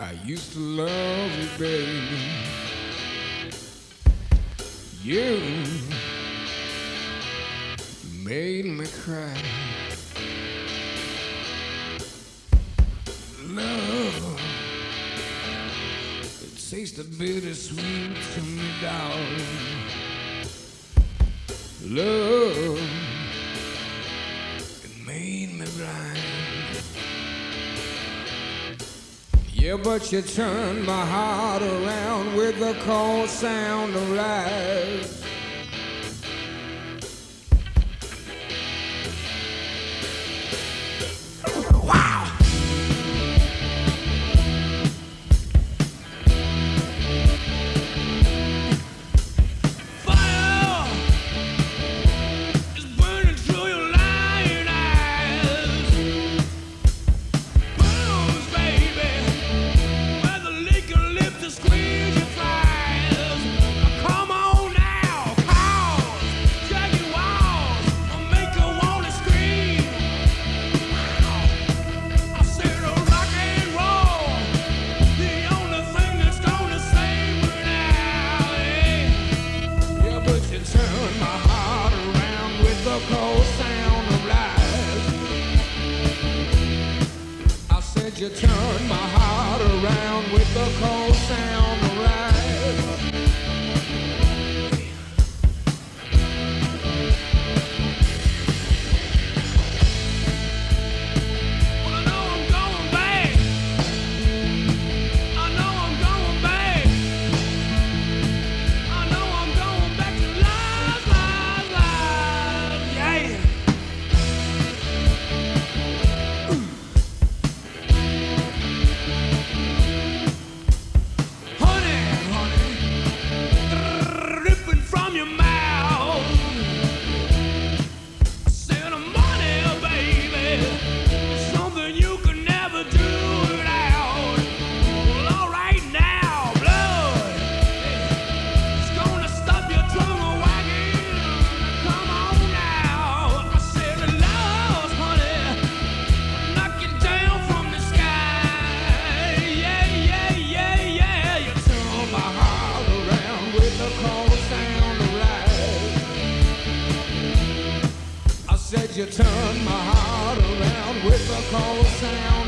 I used to love you, baby. You made me cry. Love, it tasted bittersweet to me, darling. Love. Yeah, but you turned my heart around with the cold sound of life. cold sound of lies. I said you turned my heart around with the cold sound. you turn my heart around with a cold sound.